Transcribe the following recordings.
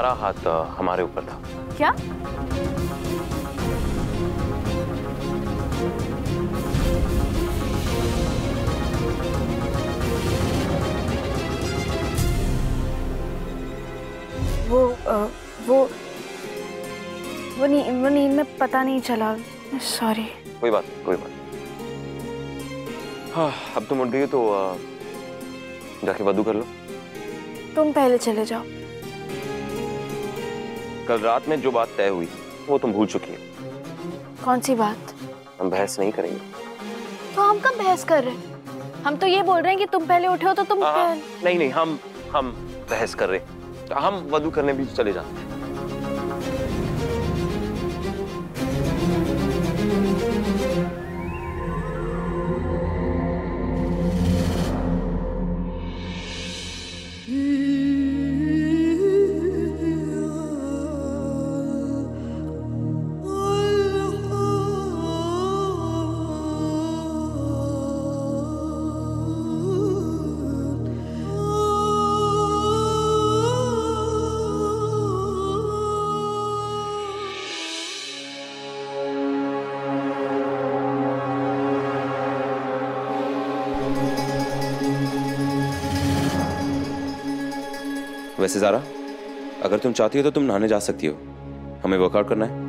तुम्हारा हाथ हमारे ऊपर था। क्या? वो अ, वो वो नी, वो नींद में पता नहीं चला। सॉरी कोई बात नहीं कोई बात हाँ अब तुम उठ गई तो जाके वदू कर लो। तुम पहले चले जाओ। कल रात में जो बात तय हुई वो तुम भूल चुकी हो। कौन सी बात? हम बहस नहीं करेंगे। तो हम कब बहस कर रहे हैं? हम तो ये बोल रहे हैं कि तुम पहले उठे हो तो तुम आ, पहले नहीं नहीं हम हम बहस कर रहे हैं। हम वधू करने भी चले जाते हैं। वैसे जारा, अगर तुम चाहती हो तो तुम नहाने जा सकती हो। हमें वर्कआउट करना है।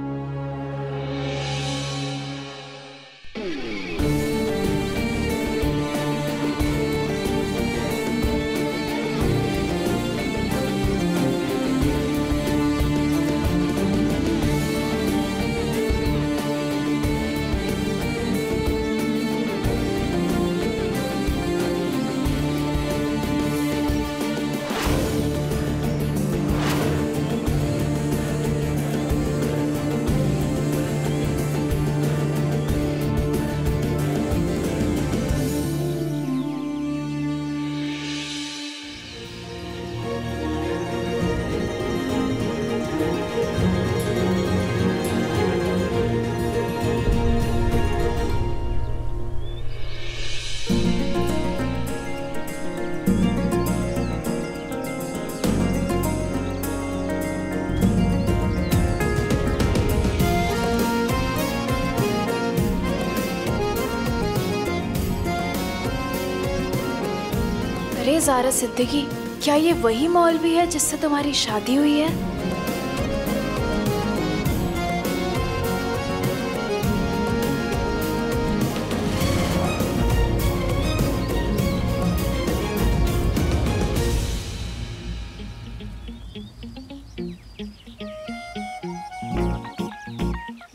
जारा सिद्दीकी क्या ये वही मौलवी है जिससे तुम्हारी शादी हुई है?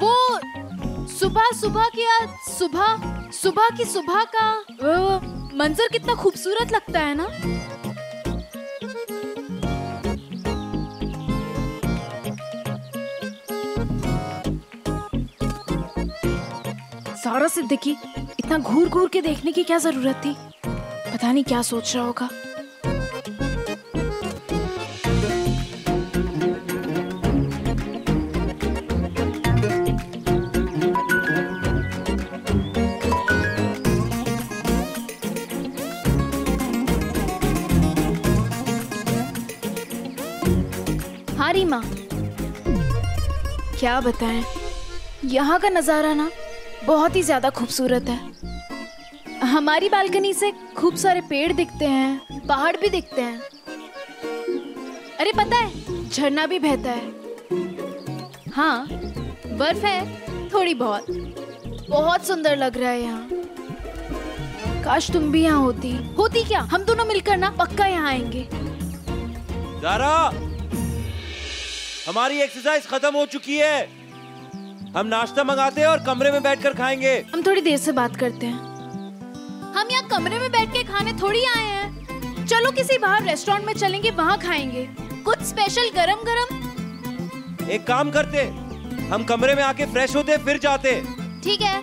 वो सुबह सुबह की सुबह सुबह की सुबह का वो मंजर कितना खूबसूरत लगता है ना? सारा सिद्दीकी, इतना घूर घूर के देखने की क्या ज़रूरत थी? पता नहीं क्या सोच रहा होगा। क्या बताएँ? यहाँ का नज़ारा ना बहुत ही ज़्यादा खूबसूरत है। हमारी बालकनी से खूब सारे पेड़ दिखते हैं, पहाड़ भी दिखते हैं। अरे पता है, झरना भी बहता है। हाँ बर्फ़ है, थोड़ी बहुत। बहुत सुंदर लग रहा है यहाँ। काश तुम भी यहाँ होती। होती क्या? हम दोनों मिलकर ना पक्का यहाँ आएँगे। जारा! हमारी एक्सरसाइज खत्म हो चुकी है। हम नाश्ता मंगाते हैं और कमरे में बैठकर खाएँगे। हम थोड़ी देर से बात करते हैं। हम यहाँ कमरे में बैठ के खाने थोड़ी आए हैं। चलो किसी बाहर रेस्टोरेंट में चलेंगे वहाँ खाएँगे। कुछ स्पेशल गरम गरम एक काम करते हम कमरे में आके फ्रेश होते फिर जाते ठीक है।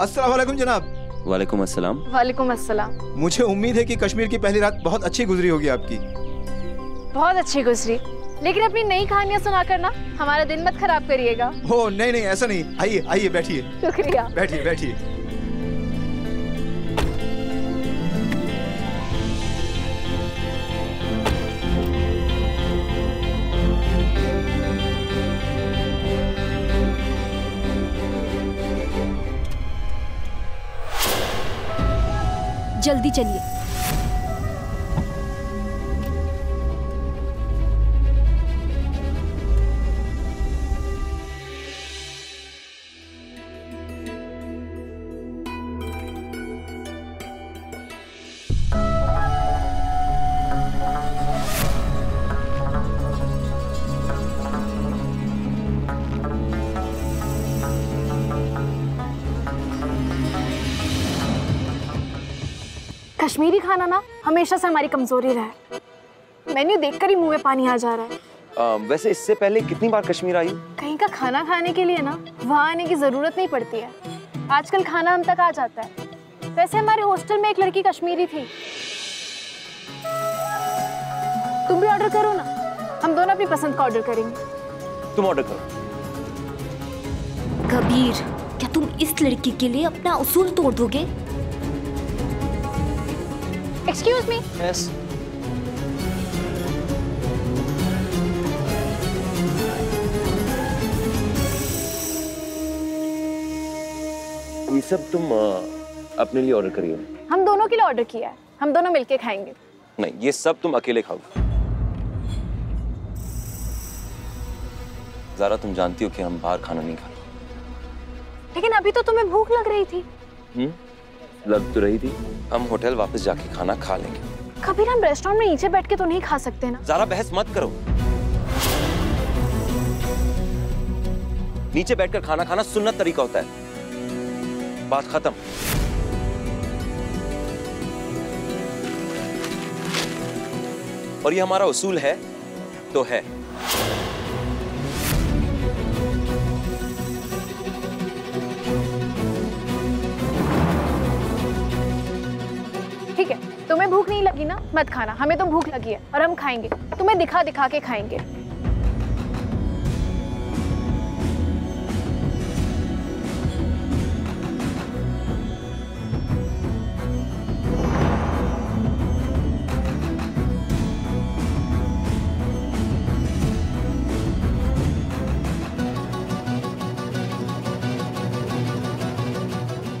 अस्सलाम जनाब। वालेकुम अस्सलाम। वालेकुम अस्सलाम। मुझे उम्मीद है कि कश्मीर की पहली रात बहुत अच्छी गुजरी होगी आपकी। बहुत अच्छी गुजरी। लेकिन अपनी नई कहानियाँ सुनाकर ना हमारा दिन मत खराब करिएगा। हो नहीं नहीं ऐसा नहीं। आइए आइए बैठिए। शुक्रिया। बैठिए बैठिए। जल्दी चलिए। कश्मीरी खाना ना हमेशा से हमारी कमज़ोरी रहा। है मेन्यू देखकर ही मुँह में पानी आ जा रहा है। आ, वैसे इससे पहले कितनी बार कश्मीर आई? कहीं का खाना खाने के लिए ना वहाँ आने की ज़रूरत नहीं पड़ती है। आजकल खाना हम तक आ जाता है। वैसे हमारे हॉस्टल में एक लड़की कश्मीरी थी। तुम भी ऑर्डर करो ना। हम दोनों अपनी पसंद का ऑर्डर करेंगे। तुम ऑर्डर करो। कबीर क्या तुम इस लड़की के लिए अपना उसूल तोड़ दोगे? एक्सक्यूज मी यस ये सब तुम आ, अपने लिए ऑर्डर करिए। हम दोनों के लिए ऑर्डर किया है। हम दोनों मिलके खाएँगे। नहीं ये सब तुम अकेले खाओगे। ज़रा तुम जानती हो कि हम बाहर खाना नहीं खाते। लेकिन अभी तो तुम्हें भूख लग रही थी। हम्म लग तो रही थी। हम होटल वापस जाके खाना खा लेंगे। कबीर हम रेस्टोरेंट में नीचे बैठ के तो नहीं खा सकते ना। ज़रा बहस मत करो। नीचे बैठकर खाना खाना सुन्नत तरीका होता है। बात खत्म। और ये हमारा उसूल है तो है। ठीक है? तुम्हें भूख नहीं लगी ना? मत खाना। हमें तो भूख लगी है और हम खाएँगे। तुम्हें दिखा दिखा के खाएँगे।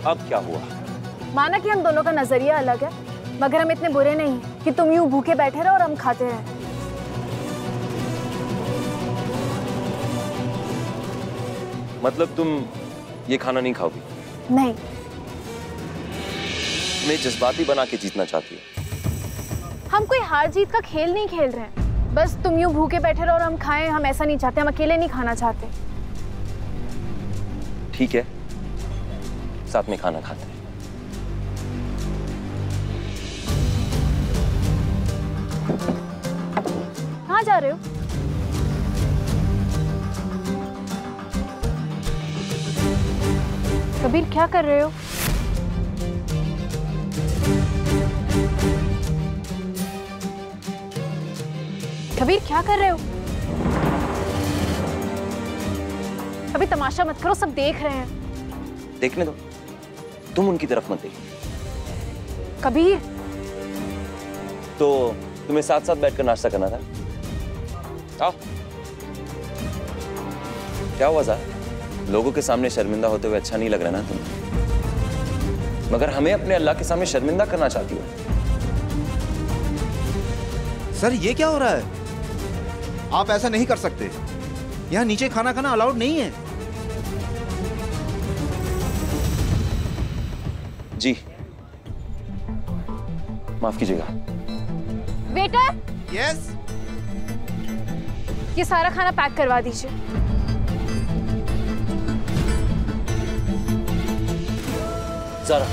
अब क्या हुआ? माना कि हम दोनों का नज़रिया अलग है। मगर हम इतने बुरे नहीं कि तुम यूँ भूखे बैठे रहो और हम खाते रहे। मतलब तुम ये खाना नहीं खाओगी? नहीं। मैं जज्बाती बना के जीतना चाहती हूँ। हम कोई हार जीत का खेल नहीं खेल रहे हैं। बस तुम यूँ भूखे बैठे रहो और हम खाएँ हम ऐसा नहीं चाहते हम अकेले नहीं खाना चाहते। ठीक है। साथ में खाना खाते रहे हो? कबीर क्या कर रहे हो? कबीर क्या कर रहे हो? अभी तमाशा मत करो सब देख रहे हैं। देखने दो। तुम उनकी तरफ़ मत देखो। कबीर। तो तुम्हें साथ साथ बैठकर नाश्ता करना था? आओ। क्या हुआ जार लोगों के सामने शर्मिंदा होते हुए अच्छा नहीं लग रहा ना तुम मगर हमें अपने अल्लाह के सामने शर्मिंदा करना चाहती हो। सर ये क्या हो रहा है? आप ऐसा नहीं कर सकते। यहाँ नीचे खाना खाना अलाउड नहीं है। जी। माफ़ कीजिएगा। वेटर यस ये सारा खाना पैक करवा दीजिए। जरा।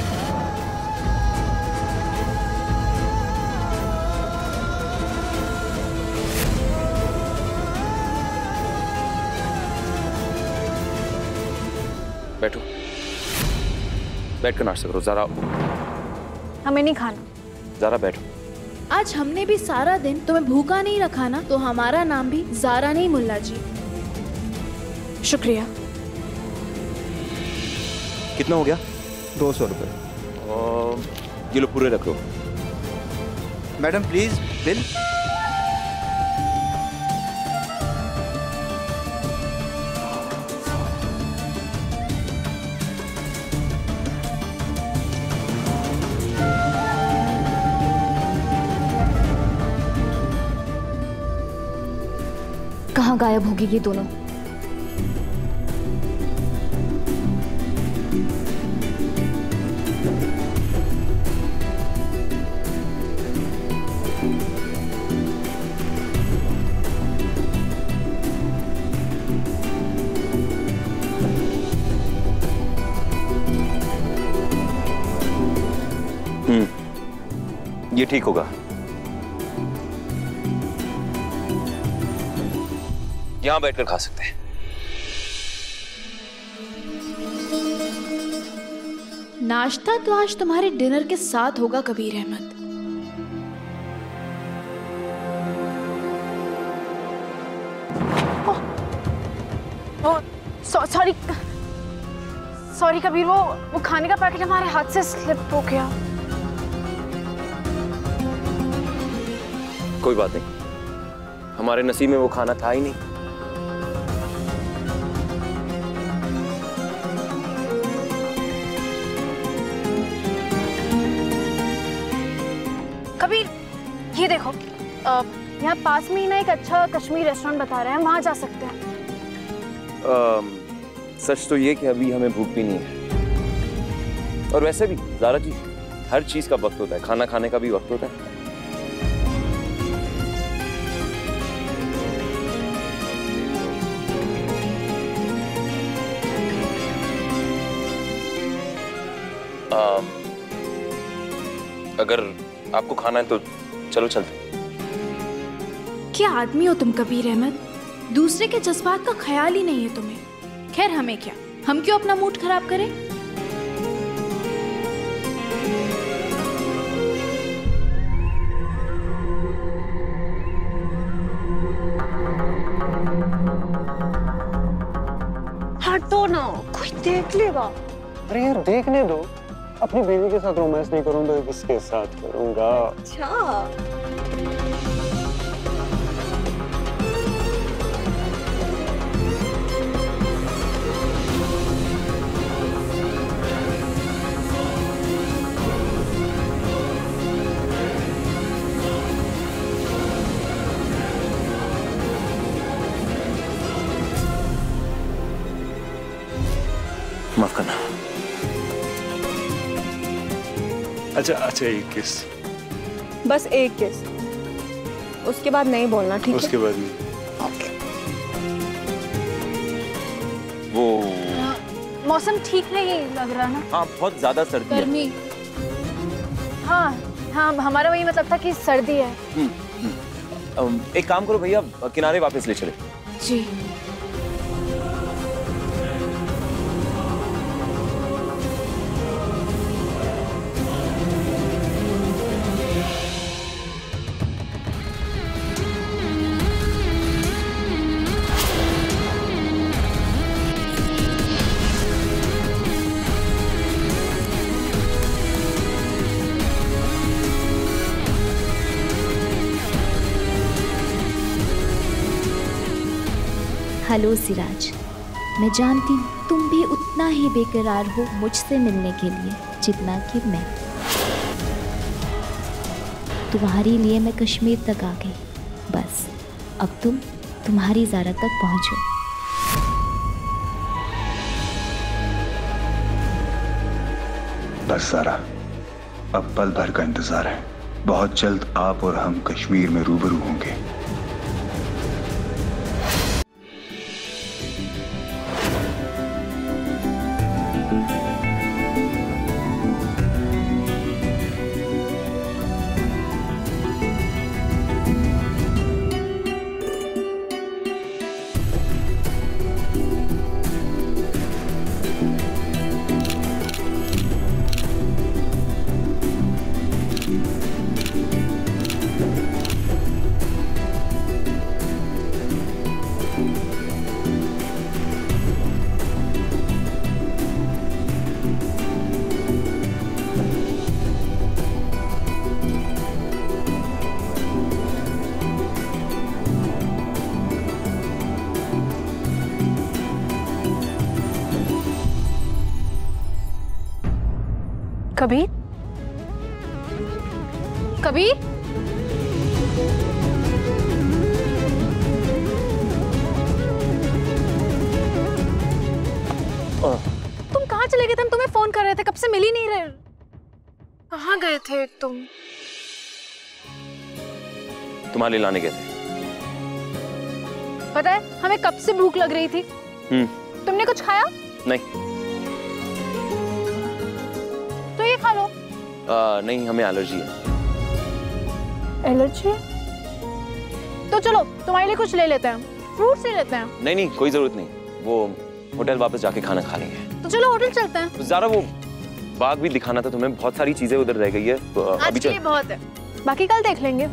बैठो। बैठ कर नाश्ता करो जरा। हमें नहीं खाना। जरा बैठो। आज हमने भी सारा दिन तुम्हें भूखा नहीं रखा ना? तो हमारा नाम भी जारा नहीं मुल्ला जी। शुक्रिया। कितना हो गया? दो सौ रुपये और ये लो पूरे रख। लो मैडम प्लीज़ बिल। होगी ये दोनों ये ठीक होगा। यहाँ बैठकर खा सकते हैं। नाश्ता तो आज तुम्हारे डिनर के साथ होगा कबीर अहमद। सॉरी। सॉरी कबीर वो वो खाने का पैकेट हमारे हाथ से स्लिप हो गया। कोई बात नहीं। हमारे नसीब में वो खाना था ही नहीं। पास में ही ना एक अच्छा कश्मीर रेस्टोरेंट बता रहे हैं वहाँ जा सकते हैं। सच तो ये कि अभी हमें भूख भी नहीं है। और वैसे भी जारा जी हर चीज़ का वक्त होता है खाना खाने का भी वक्त होता है। अम, अगर आपको खाना है तो चलो चलते। क्या आदमी हो तुम कबीर अहमद। दूसरे के जज्बात का ख्याल ही नहीं है तुम्हें। खैर हमें क्या? हम क्यों अपना मूड खराब करें? हटो ना कोई देख लेगा। अरे यार देखने दो। अपनी बेबी के साथ रोमांस नहीं करूँगा तो किसके साथ करूँगा? माफ़ अच्छा अच्छा एक किस बस एक किस उसके बाद नहीं बोलना ठीक है? उसके बाद में वो मौसम ठीक नहीं लग रहा ना? हाँ बहुत ज़्यादा सर्दी है। गर्मी। हाँ हाँ हमारा वही मतलब था कि सर्दी है। अम, एक काम करो भैया किनारे वापस ले चले। जी। हेलो सिराज, मैं जानती हूँ तुम भी उतना ही बेकरार हो मुझसे मिलने के लिए, जितना कि मैं। तुम्हारे लिए मैं कश्मीर तक आ गई। बस, अब तुम तुम्हारी ज़ारा तक पहुँचो। बस सारा, अब पल भर का इंतज़ार है। बहुत जल्द आप और हम कश्मीर में रूबरू होंगे। कबीर? कबीर? तुम कहाँ चले गए थे? हम तुम्हें फ़ोन कर रहे थे। कब से मिल ही नहीं रहे। कहाँ गए थे तुम? तुम्हारे लिए लाने गए थे। पता है हमें कब से भूख लग रही थी? हम्म। तुमने कुछ खाया? नहीं। खा लो। आ, नहीं हमें एलर्जी है। एलर्जी? तो चलो तुम्हारे लिए कुछ ले लेते हैं। फ्रूट्स ले लेते हैं। नहीं नहीं कोई ज़रूरत नहीं। वो होटल वापस जाके खाना खा लेंगे। तो चलो होटल चलते हैं। ज़रा वो बाग भी दिखाना था तुम्हें। बहुत सारी चीज़ें उधर रह गई है। तो, आज अभी के चल। लिए बहुत है। बाकी कल देख लेंगे।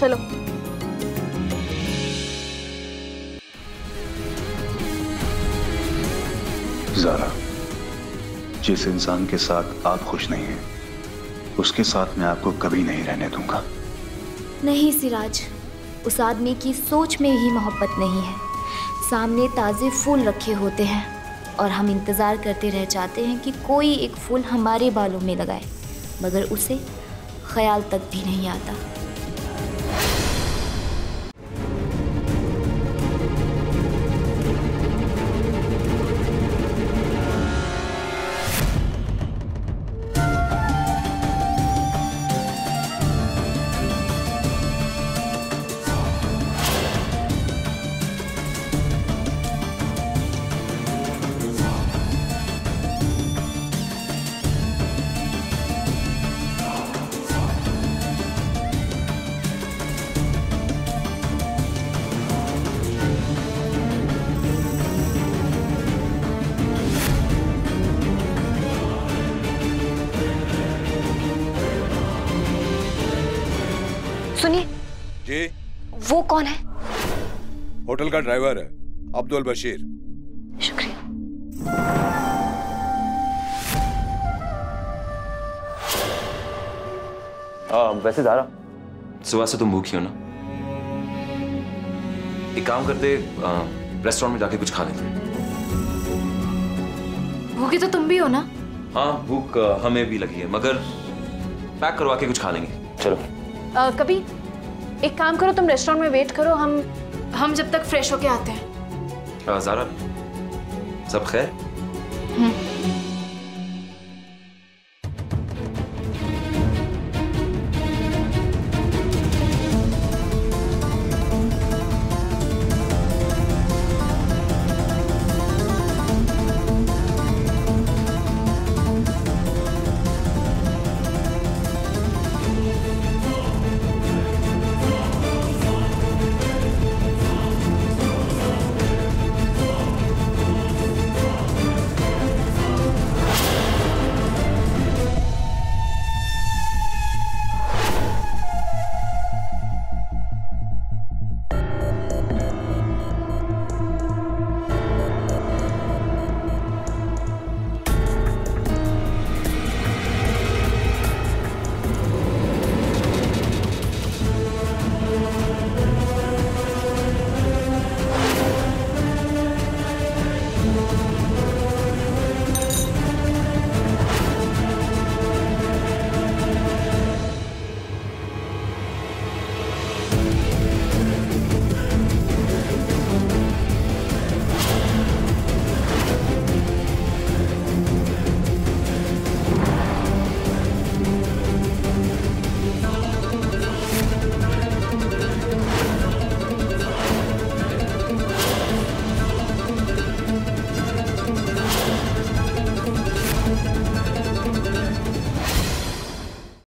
चलो। जारा। जिस इंसान के साथ आप खुश नहीं हैं, उसके साथ मैं आपको कभी नहीं रहने दूँगा। नहीं, सिराज। उस आदमी की सोच में ही मोहब्बत नहीं है। सामने ताज़े फूल रखे होते हैं और हम इंतज़ार करते रह जाते हैं कि कोई एक फूल हमारे बालों में लगाए, मगर उसे ख्याल तक भी नहीं आता। वो कौन है? होटल का ड्राइवर है अब्दुल बशीर। शुक्रिया। आ, वैसे ज़ारा सुबह से तुम भूखी हो ना? एक काम करते रेस्टोरेंट में जाके कुछ खा लेते। भूखी तो तुम भी हो ना? हाँ भूख हमें भी लगी है मगर पैक करवा के कुछ खा लेंगे। चलो। अ, कभी एक काम करो तुम रेस्टोरेंट में वेट करो हम हम जब तक फ्रेश होके आते हैं। आ, ज़ारा सब खैर? हम्म।